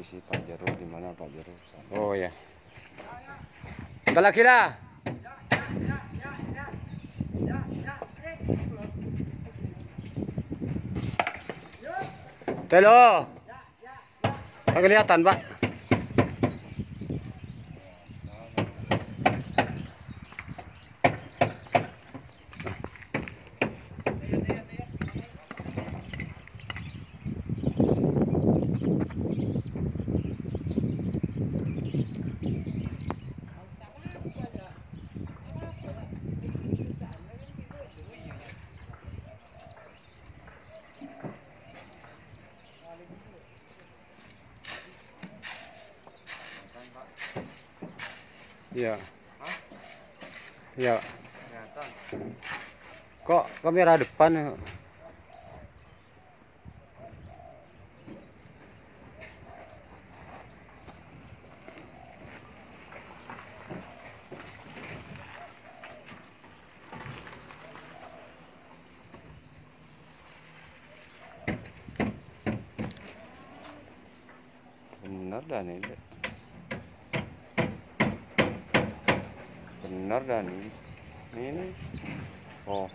posisi Pak Jero di mana Pak Jero oh ya Bentar lagi dah Telo. Kelihatan, Pak. Iya. Iya. Kok kamera depan ya? benar dan ini benar dan ini ini oh.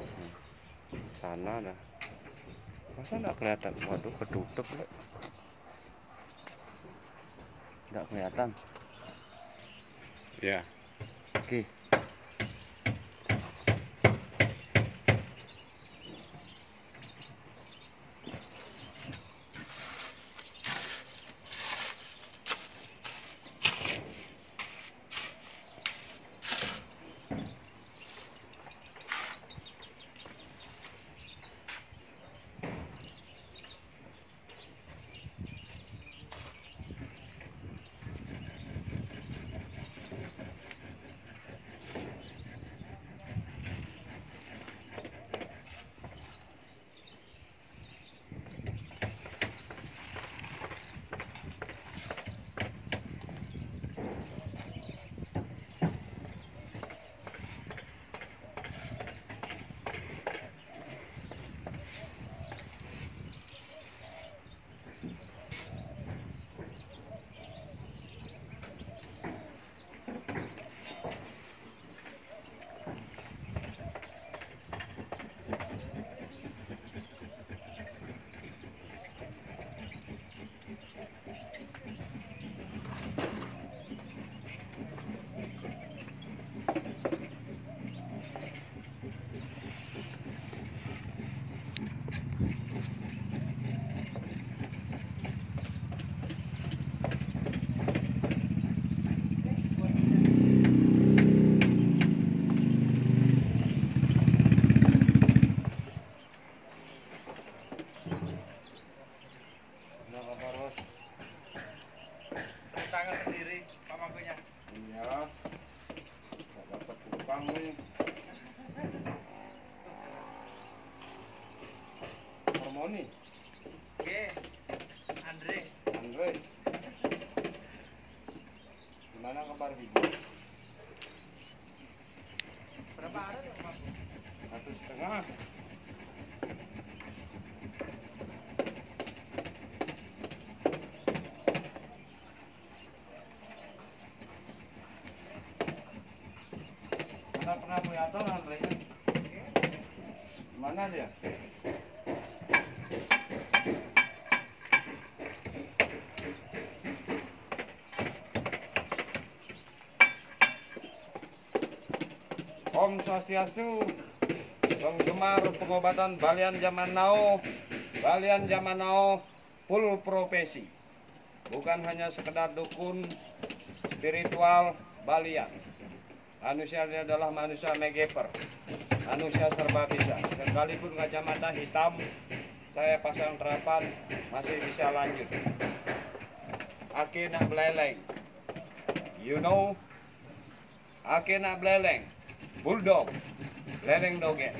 Hmm. sana dah masa nggak kelihatan? Waduh ketutup lek nggak kelihatan? Ya. oke. Kenapa pernah kelihatan Andre? Mana dia? Om Swastiastu penggemar pengobatan balian zaman now balian zaman now full profesi bukan hanya sekedar dukun spiritual balian manusia ini adalah manusia megeper. Manusia serba bisa. Sekalipun kacamata hitam saya pasang terapan masih bisa lanjut. Aki nak beleleng. You know? Aki nak beleleng. Bulldog. Leleng doge.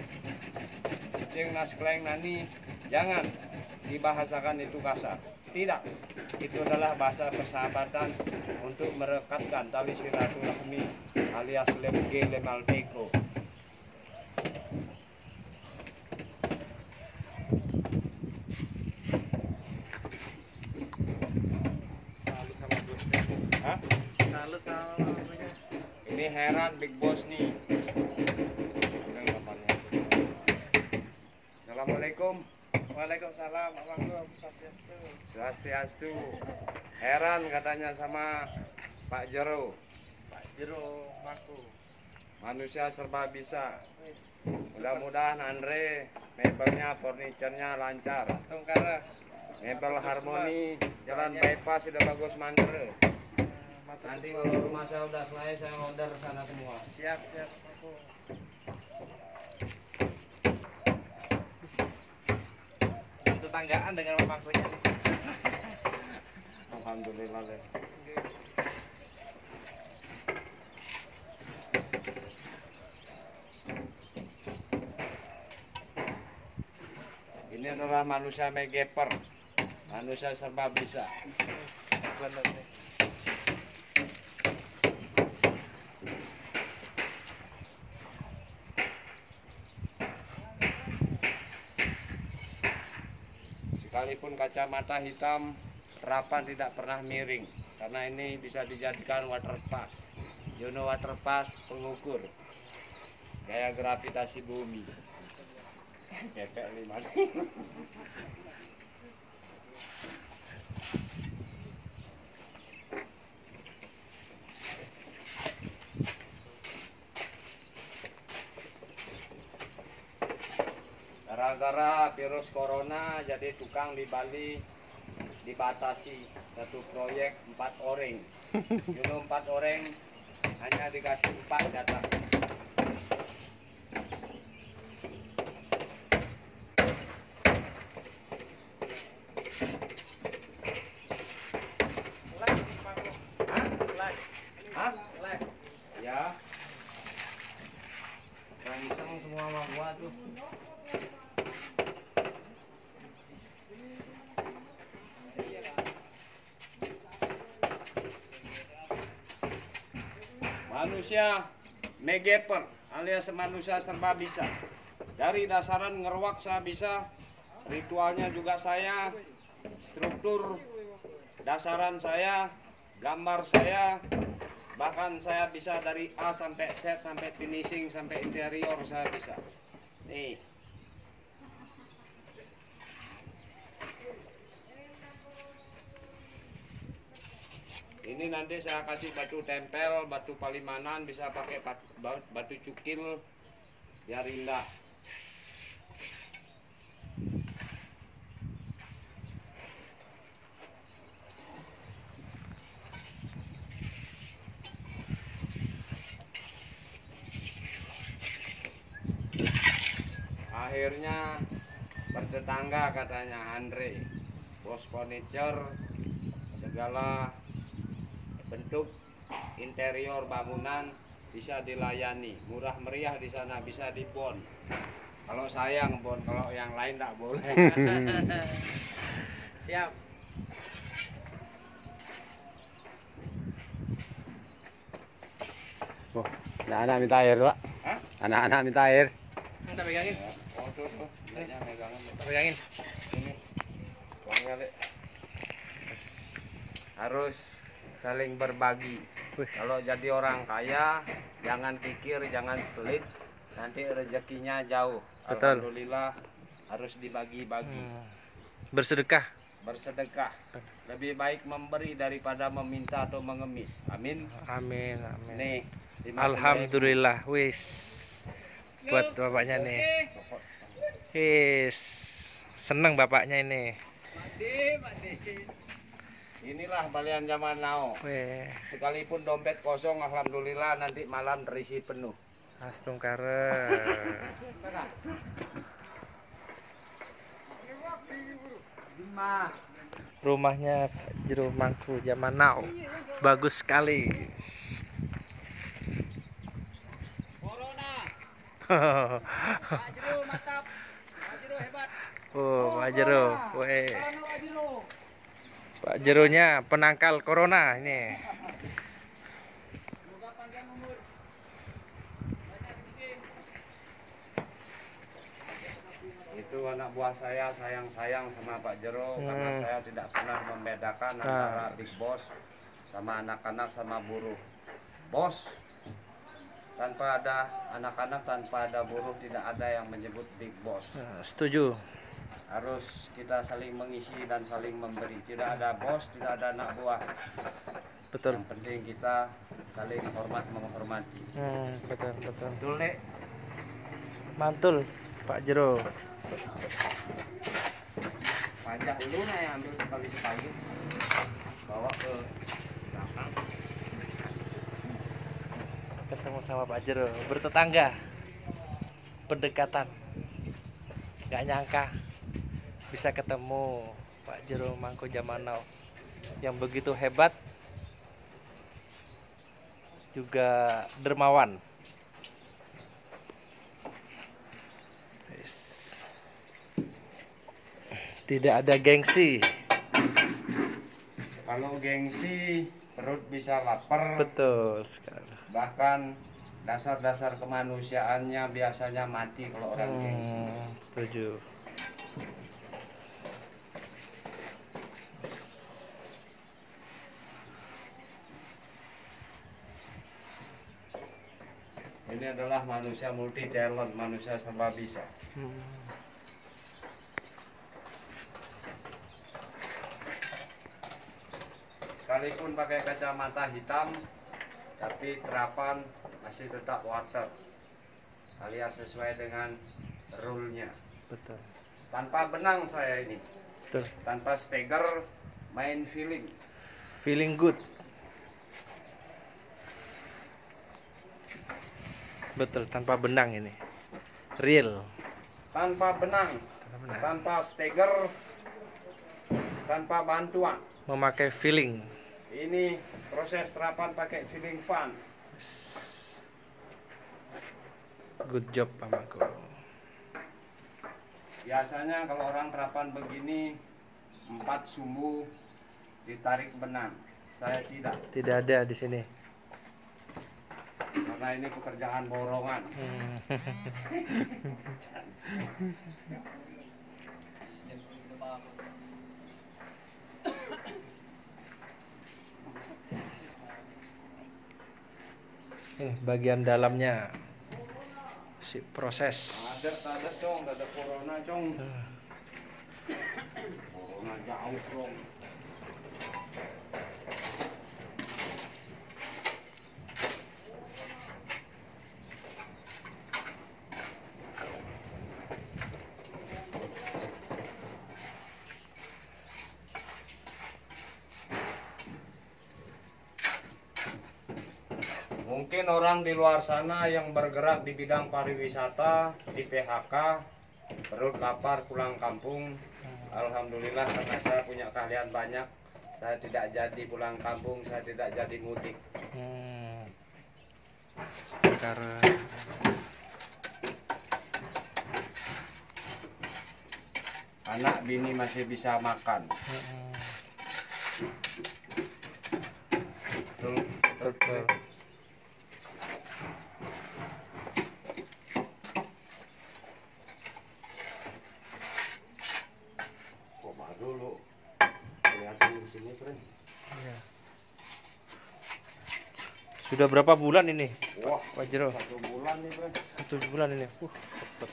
Cing nas nani jangan dibahasakan itu kasar tidak, itu adalah bahasa persahabatan untuk merekatkan tali silaturahmi alias lemge lemalteko. Ini heran Big Boss nih. Assalamualaikum. Waalaikumsalam, Swastiastu. Swastiastu. Heran katanya sama Pak Jero. Pak Jero, Maku. Manusia serba bisa. Mudah-mudahan Andre mebelnya, furniturnya lancar. Tungkara. Mebel harmoni, jalan bypass sudah bagus mandiri. Nanti kalau rumah saya udah selesai, saya order sana semua. Siap, siap, Maku. Tetanggaan dengan mamakunya nih. Alhamdulillah deh. Ini adalah manusia megeper, manusia serba bisa. Bener nih. Sekalipun kacamata hitam, terapan tidak pernah miring karena ini bisa dijadikan water pass. Know water pengukur gaya gravitasi bumi. Kepek lima. Virus corona jadi tukang di Bali dibatasi satu proyek empat orang. Know empat orang hanya dikasih empat datang. Live, Maku. Hah? Live. Hah? Live. Ya. Rangsang semua sama gua tuh. Manusia megeper alias manusia serba bisa. Dari dasaran ngerwak saya bisa, ritualnya juga saya, struktur dasaran saya, gambar saya, bahkan saya bisa dari A sampai Z sampai finishing sampai interior saya bisa nih ini nanti saya kasih batu tempel batu palimanan bisa pakai batu cukil biar indah. Akhirnya bertetangga katanya Andre. Bos furniture segala bentuk interior bangunan bisa dilayani murah meriah di sana bisa dibon kalau sayang bon kalau yang lain tak boleh Siap. Oh, anak-anak minta air, Pak. Hah? Anak-anak minta air. Kita pegangin. oh tuh tuh Kayaknya megangan Kita pegangin. ini harus saling berbagi Wih. kalau jadi orang kaya jangan pikir jangan pelit nanti rezekinya jauh Betul. alhamdulillah harus dibagi-bagi Hmm. Bersedekah. bersedekah lebih baik memberi daripada meminta atau mengemis amin Amin, amin. nih Alhamdulillah, wis. Buat bapaknya nih. Wis. Seneng bapaknya ini. Inilah balian zaman now Weh, sekalipun dompet kosong alhamdulillah nanti malam terisi penuh astungkare. Rumahnya Pak Jero Mangku zaman now. Bagus sekali. Oh, Pak Jero. Weh. Pak Jeronya penangkal corona ini. itu anak buah saya sayang-sayang sama Pak Jero karena Hmm. saya tidak pernah membedakan Ah. antara big boss sama anak-anak sama buruh bos tanpa ada anak-anak tanpa ada buruh tidak ada yang menyebut big boss Nah, setuju. Harus kita saling mengisi dan saling memberi tidak ada bos tidak ada anak buah Betul. yang penting kita saling hormat menghormati Hmm, betul, betul. betul nek Mantul, Pak Jero. pajak lu nah yang ambil sekali sekali bawa ke belakang Ketemu sama Pak Jero, bertetangga. Berdekatan. Gak nyangka bisa ketemu Pak Jero Mangko Jamanau yang begitu hebat juga dermawan. Tidak ada gengsi. kalau gengsi perut bisa lapar Betul sekali. bahkan dasar-dasar kemanusiaannya biasanya mati kalau orang gengsi Hmm, setuju. Ini adalah manusia multi talent manusia serba bisa Hmm. sekalipun pakai kacamata hitam tapi terapan masih tetap water alias sesuai dengan rule-nya Betul. tanpa benang saya ini Betul. tanpa steger main feeling Feeling good. Betul, tanpa benang ini. Real. tanpa benang Tanpa benang. tanpa steger tanpa bantuan Memakai feeling. ini proses terapan pakai feeling fun Good job, Pak Mangko. biasanya kalau orang terapan begini empat sumbu ditarik benang saya tidak Tidak ada di sini. Karena ini pekerjaan borongan. Ini bagian dalamnya. Si proses. ada ada cong. Ada corona cong. Corona jauh cong Mungkin orang di luar sana yang bergerak di bidang pariwisata, di PHK, perut lapar pulang kampung. Alhamdulillah karena saya punya keahlian banyak. Saya tidak jadi pulang kampung, saya tidak jadi mudik. Hmm. Stiker Anak bini masih bisa makan. Hmm. Betul. Betul. Kok baru lu kelihatan di sini, friend? Iya. Sudah berapa bulan ini, Wah, Pak Jero? satu bulan nih, friend. Satu bulan ini. Uh, cepet.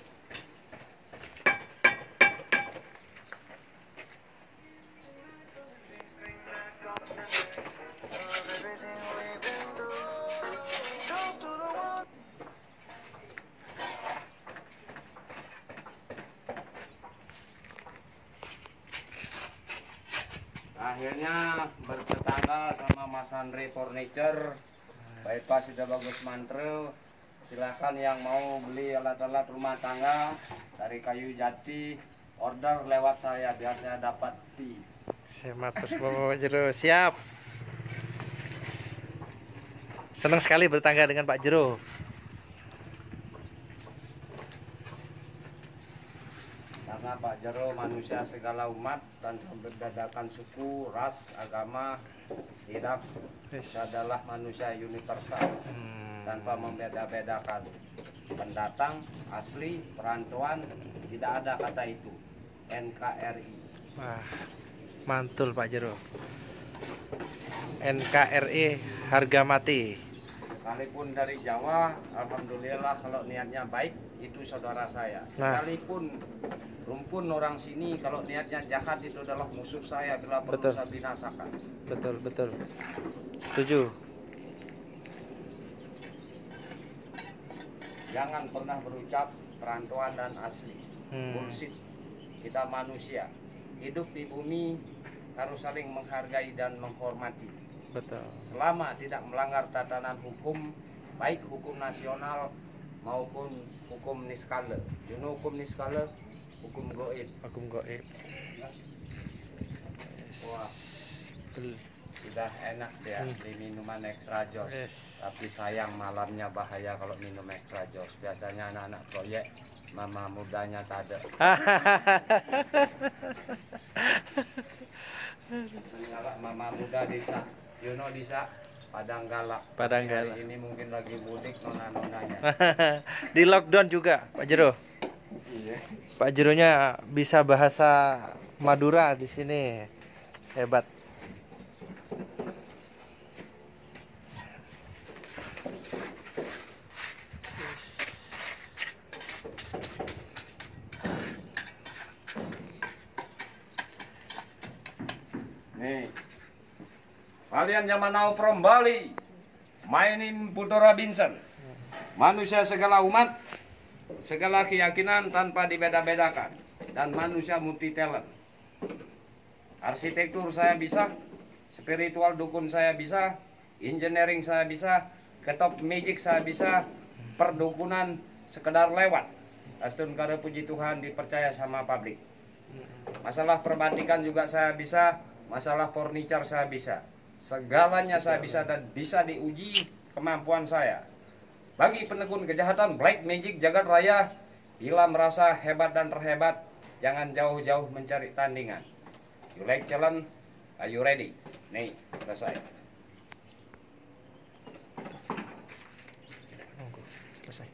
Akhirnya bertetangga sama Mas Andre Furniture. Bypass sudah bagus mantre. Silahkan yang mau beli alat-alat rumah tangga dari kayu jati, order lewat saya biar saya dapat Jero. Siap. Senang sekali bertangga dengan Pak Jero. Karena Pak Jero manusia segala umat dan berbedaakan suku, ras, agama, tidak adalah manusia universal. Hmm. tanpa membeda-bedakan pendatang asli perantauan tidak ada kata itu NKRI Wah, mantul Pak Jero. NKRI harga mati. sekalipun dari Jawa, alhamdulillah kalau niatnya baik itu saudara saya. Nah. Sekalipun rumpun orang sini kalau niatnya jahat itu adalah musuh saya bila perlu Betul. saya binasakan. Betul, betul. Setuju. Jangan pernah berucap perantauan dan asli. Hmm. Bullshit. Kita manusia. Hidup di bumi harus saling menghargai dan menghormati. Betul. Selama tidak melanggar tatanan hukum, baik hukum nasional maupun hukum niskala. You know hukum niskala? Hukum goib. Hukum goib. Wah, sudah enak ya Hmm. beli minuman extra jos. Yes. Tapi sayang malamnya bahaya kalau minum extra jos. Biasanya anak-anak proyek mama mudanya tak ada. Mama muda desa, you know desa Padang Galak. Padang Galak. Ini mungkin lagi mudik nona-nonanya. Di lockdown juga, Pak Jero. Iya. Pak Jeronya bisa bahasa Madura di sini. Hebat. Nih. Kalian zaman now from Bali. My name Putu Robinson. Manusia segala umat, segala keyakinan tanpa dibeda-bedakan dan manusia multi talent. Arsitektur saya bisa, spiritual dukun saya bisa, engineering saya bisa, ketop magic saya bisa, perdukunan sekedar lewat. Astun kada puji Tuhan dipercaya sama publik. Masalah perbandingan juga saya bisa, masalah furniture saya bisa. Segalanya saya bisa dan bisa diuji kemampuan saya. Bagi penekun kejahatan Black Magic Jagat Raya, bila merasa hebat dan terhebat, jangan jauh-jauh mencari tandingan. You like challenge? Are you ready? Nih, selesai. Selesai.